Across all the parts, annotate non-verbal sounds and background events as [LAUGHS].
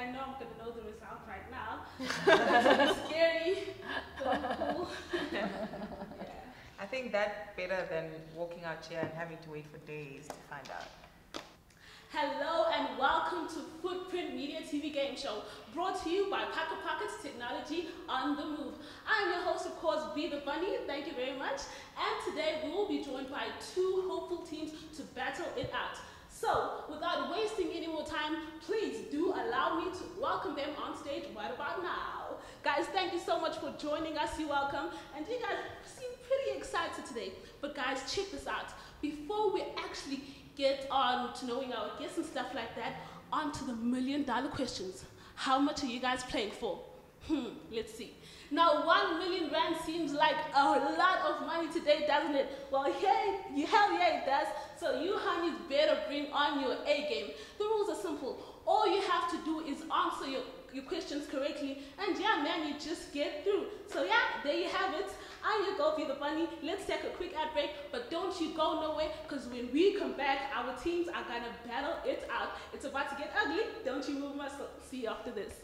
I know I'm gonna know the result right now. [LAUGHS] it's scary, cool. [LAUGHS] I think that's better than walking out here and having to wait for days to find out. Hello and welcome to Footprint Media TV Game Show, brought to you by Packer Pockets Technology on the Move. I'm your host, of course, Be the Bunny. Thank you very much. And today we will be joined by two hopeful teams to battle it out. So, with wasting any more time, please do allow me to welcome them on stage right about now. Guys, thank you so much for joining us. You're welcome. And you guys seem pretty excited today. But guys, check this out. Before we actually get on to knowing our guests and stuff like that, on to the million dollar questions. How much are you guys playing for? Hmm, let's see. Now, one million rand seems like a lot of money today, doesn't it? Well, yeah, you, does. So you honeys better bring on your A game. The rules are simple. All you have to do is answer your, your questions correctly, and yeah, man, you just get through. So yeah, there you have it. I'm your go, be the bunny. Let's take a quick ad break, but don't you go nowhere, because when we come back, our teams are gonna battle it out. It's about to get ugly. Don't you move muscle. See you after this.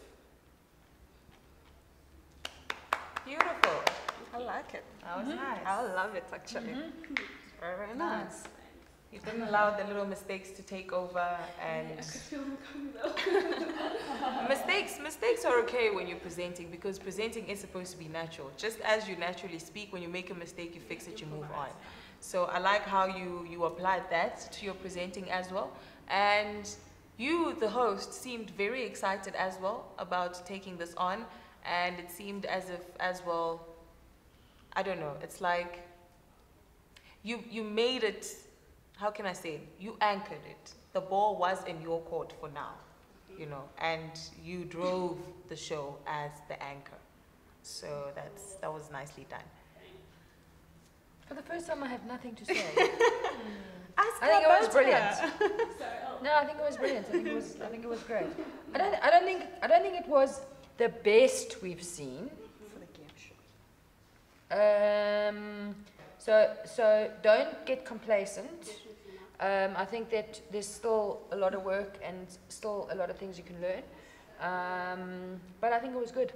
Beautiful. I like it. That was mm-hmm. nice. I love it actually. Very, very nice. You didn't allow the little mistakes to take over and I could feel them coming though. [LAUGHS] mistakes mistakes are okay when you're presenting because presenting is supposed to be natural. Just as you naturally speak, when you make a mistake, you fix it, you move on. So I like how you you applied that to your presenting as well. And you, the host, seemed very excited as well about taking this on, and it seemed as if as well. I don't know. It's like you you made it. How can I say? You anchored it. The ball was in your court for now, you know, and you drove the show as the anchor. So that's that was nicely done. For the first time, I have nothing to say. [LAUGHS] Ask I think it was brilliant. Sorry. [LAUGHS] Oh. No, I think it was brilliant. I think it was. I think it was great. I don't. I don't think. I don't think it was the best we've seen. for the game show. Um, so so don't get complacent. Um, I think that there's still a lot of work and still a lot of things you can learn. Um, but I think it was good.